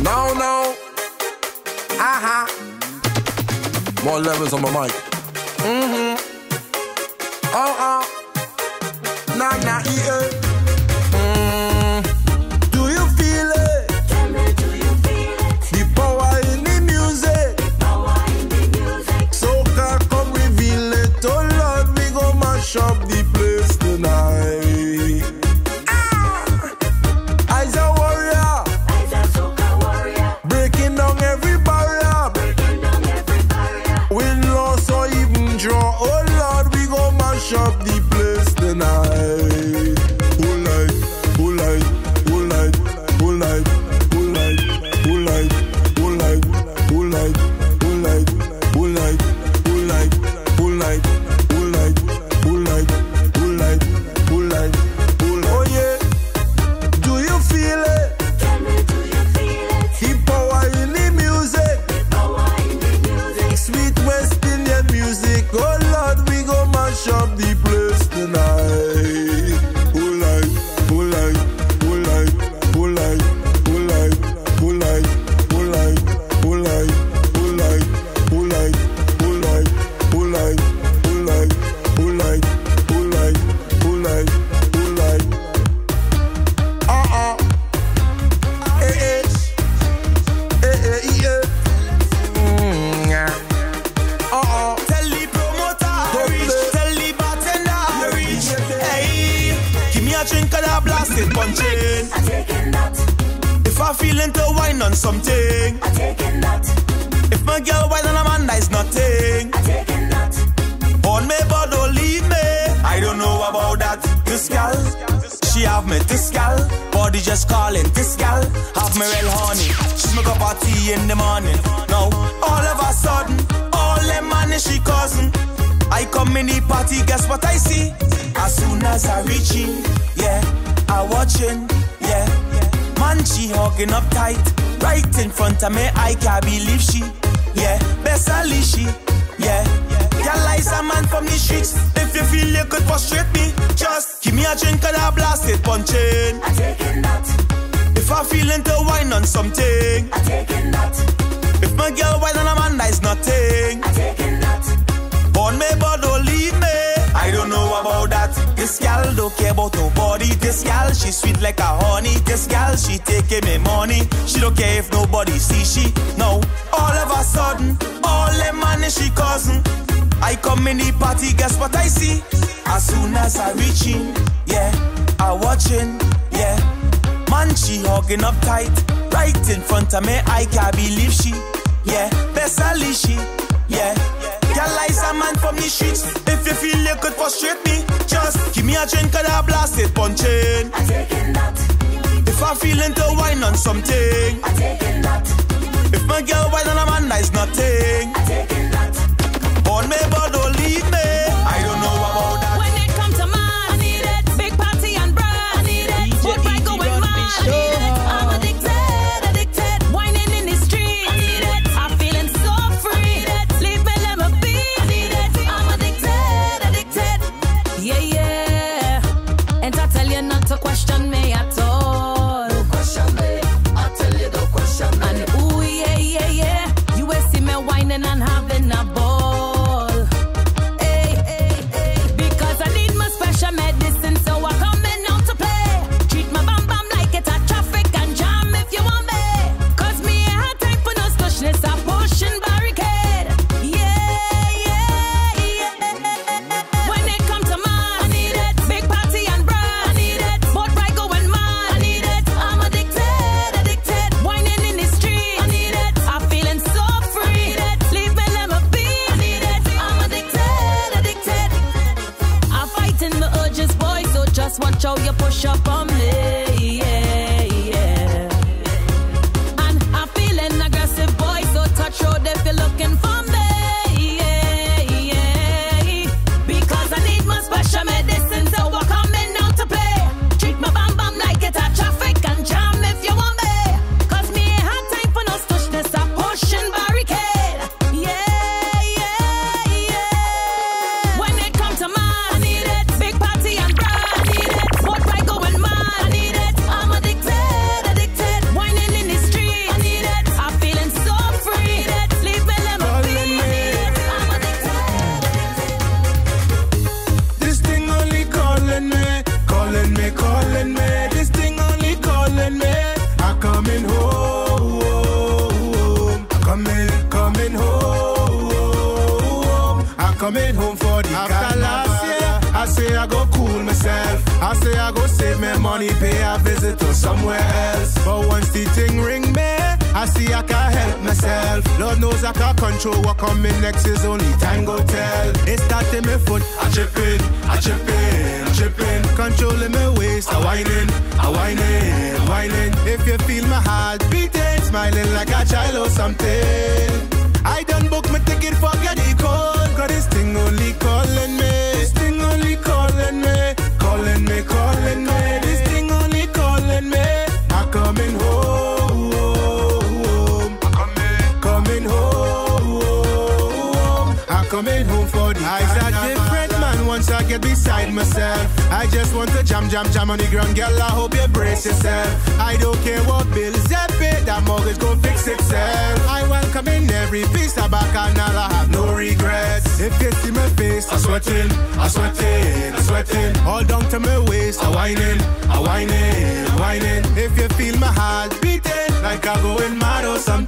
No, no. Aha. More levels on my mic. Mm-hmm. Oh, oh. Nah, nah, yeah. A drink of that blasted puncheon. I'm taking that. If I feeling to wine on something, I'm taking that. if my girl wine on a man, that's nothing. I'm taking that. On me, but don't leave me. I don't know about that. This gal, she have me. This gal, body just calling. This gal, have me real honey. She smoke up a tea in the morning. Now, all of a sudden, come in the party, guess what I see? As soon as I reach in, yeah, I watching, yeah. Man, she hugging up tight, right in front of me. I can't believe she, yeah, best she, yeah. Girl, is a man from the streets. If you feel you could frustrate me, just give me a drink and a blasted puncheon. I'm taking that. If I feeling to wine on something, I'm taking that. if my girl wine on a man, that's nothing. This gal don't care about nobody. This gal, she sweet like a honey. This gal, she taking me money. She don't care if nobody see she. No, all of a sudden, all them money she causing. I come in the party, guess what I see? As soon as I reach in, yeah, I watching, yeah. Man, she hugging up tight, right in front of me. I can't believe she, yeah, best she, yeah. Girl, is a man from the streets. If you feel you could frustrate me, just give me a drink of that blasted puncheon. I'm taking that. If I'm feeling to wine on something, I'm taking that. if my girl wine on a man, that's nothing. I'm taking that. On me, but and having a ball. watch how you push up on me. Yeah. coming home for the After last year, I say I go cool myself. I say I go save my money, pay a visit to somewhere else. But once the thing ring me, I see I can't help myself. Lord knows I can't control what coming next is only time go tell. It's starting my foot. I chip I chip in, I chip. Controlling my waist. I whining, I whining, whining. If you feel my heart beating, smiling like a child or something. I don't once I get beside myself. I just want to jam, jam, jam on the ground, girl. I hope you brace yourself. I don't care what bills they pay, that mortgage go fix itself. I welcome in every piece of all I have no regrets. If you see my face, I'm sweating, I'm sweating, I'm sweating. All down to my waist, I'm whining, I'm whining, I'm whining. If you feel my heart beating, eh, like I'm going mad or something.